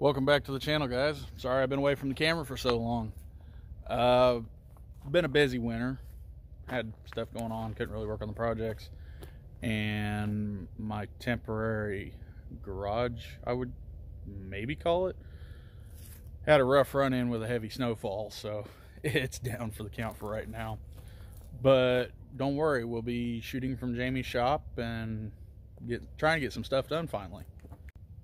Welcome back to the channel, guys. Sorry I've been away from the camera for so long. Uh, been a busy winter. Had stuff going on, couldn't really work on the projects. And my temporary garage, I would maybe call it, had a rough run in with a heavy snowfall, so it's down for the count for right now. But don't worry, we'll be shooting from Jamie's shop and get trying to get some stuff done finally.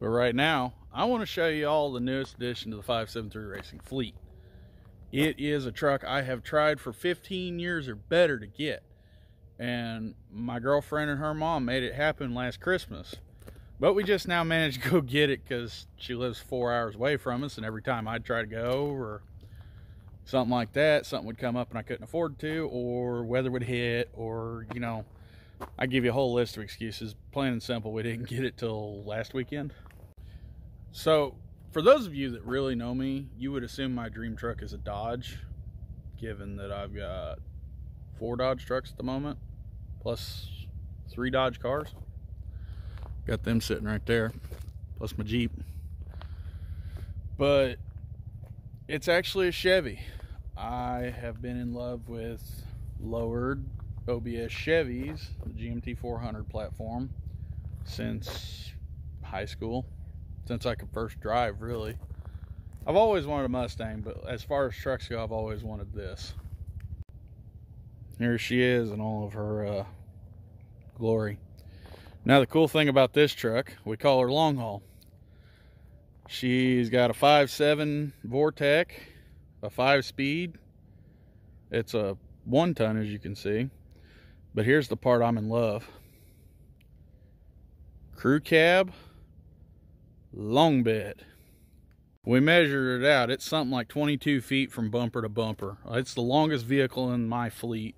But right now, I want to show you all the newest addition to the 573 Racing fleet. It is a truck I have tried for 15 years or better to get. And my girlfriend and her mom made it happen last Christmas. But we just now managed to go get it because she lives four hours away from us. And every time I'd try to go or something like that, something would come up and I couldn't afford to, or weather would hit, or, you know, I give you a whole list of excuses. Plain and simple, we didn't get it till last weekend. So, for those of you that really know me, you would assume my dream truck is a Dodge, given that I've got four Dodge trucks at the moment, plus three Dodge cars. Got them sitting right there, plus my Jeep. But it's actually a Chevy. I have been in love with lowered OBS Chevys, the GMT 400 platform, since high school, since I could first drive, really. I've always wanted a Mustang, but as far as trucks go, I've always wanted this. Here she is in all of her uh, glory. Now, the cool thing about this truck, we call her long haul. She's got a 5.7 Vortec, a 5-speed. It's a 1-ton, as you can see. But here's the part I'm in love. Crew cab, long bed. We measured it out. It's something like 22 feet from bumper to bumper. It's the longest vehicle in my fleet.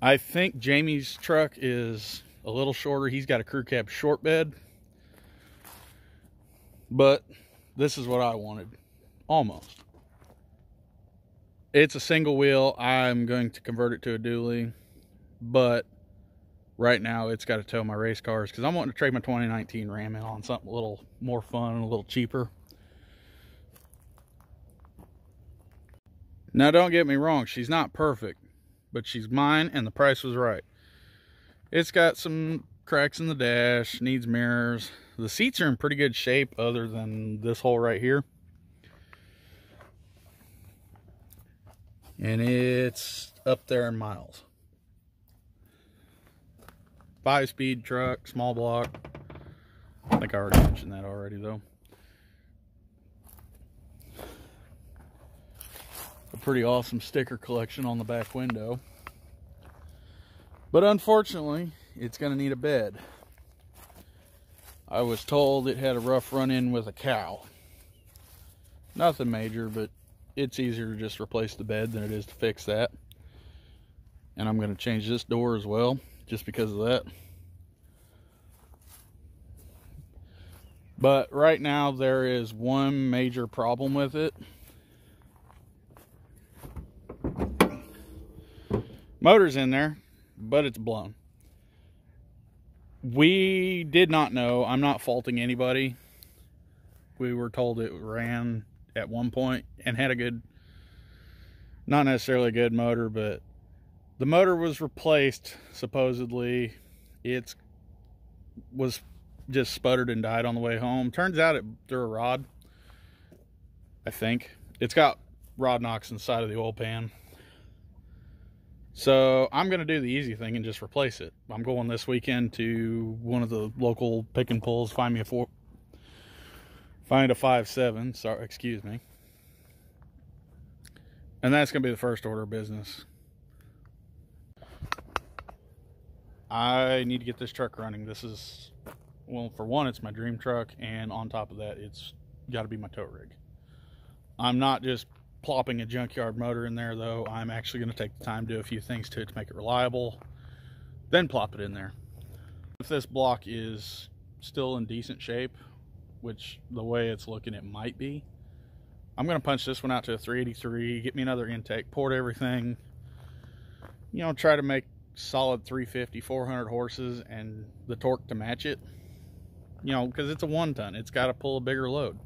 I think Jamie's truck is a little shorter. He's got a crew cab short bed. But this is what I wanted. Almost. It's a single wheel. I'm going to convert it to a dually but right now it's got to tow my race cars because I'm wanting to trade my 2019 Ram in on something a little more fun and a little cheaper. Now don't get me wrong, she's not perfect, but she's mine and the price was right. It's got some cracks in the dash, needs mirrors. The seats are in pretty good shape other than this hole right here. And it's up there in miles five speed truck, small block. I think I already mentioned that already though. A pretty awesome sticker collection on the back window. But unfortunately, it's going to need a bed. I was told it had a rough run-in with a cow. Nothing major, but it's easier to just replace the bed than it is to fix that. And I'm going to change this door as well just because of that. But right now there is one major problem with it. Motor's in there, but it's blown. We did not know. I'm not faulting anybody. We were told it ran at one point and had a good, not necessarily a good motor, but the motor was replaced supposedly. It's was just sputtered and died on the way home. Turns out it threw a rod i think. It's got rod knocks inside of the oil pan. So i'm going to do the easy thing and just replace it. I'm going this weekend to one of the local pick and pulls. Find me a four find a five seven sorry excuse me. And that's going to be the first order of business I need to get this truck running. This is, well, for one, it's my dream truck, and on top of that, it's got to be my tow rig. I'm not just plopping a junkyard motor in there, though. I'm actually going to take the time to do a few things to it to make it reliable, then plop it in there. If this block is still in decent shape, which the way it's looking it might be, I'm going to punch this one out to a 383, get me another intake, port everything, you know, try to make solid 350 400 horses and the torque to match it you know because it's a one ton it's got to pull a bigger load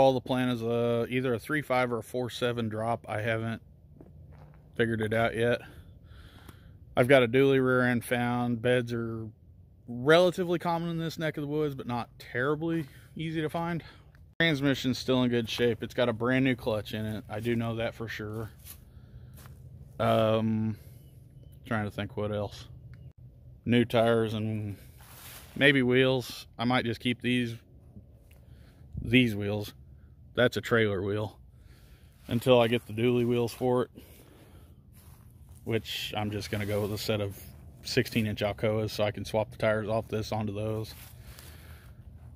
All the plan is a, either a 3.5 or a 4.7 drop. I haven't figured it out yet. I've got a dually rear end found. Beds are relatively common in this neck of the woods, but not terribly easy to find. Transmission's still in good shape. It's got a brand new clutch in it. I do know that for sure. Um, trying to think what else. New tires and maybe wheels. I might just keep these these wheels. That's a trailer wheel until I get the dually wheels for it, which I'm just going to go with a set of 16 inch Alcoas so I can swap the tires off this onto those.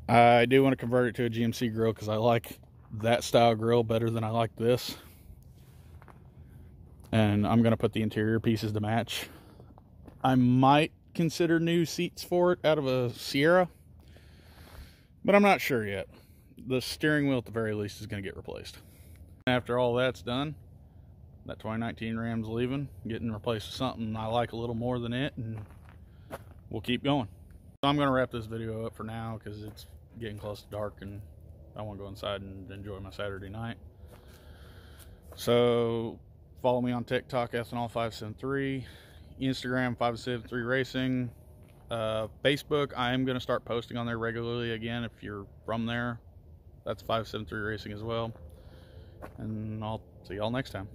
I do want to convert it to a GMC grill because I like that style grill better than I like this. And I'm going to put the interior pieces to match. I might consider new seats for it out of a Sierra, but I'm not sure yet. The steering wheel at the very least is going to get replaced. After all that's done, that 2019 Ram's leaving, getting replaced with something I like a little more than it, and we'll keep going. So I'm going to wrap this video up for now because it's getting close to dark and I want to go inside and enjoy my Saturday night. So follow me on TikTok, Ethanol573, Instagram, 573 Racing, uh, Facebook. I am going to start posting on there regularly again. If you're from there, that's 573 Racing as well. And I'll see y'all next time.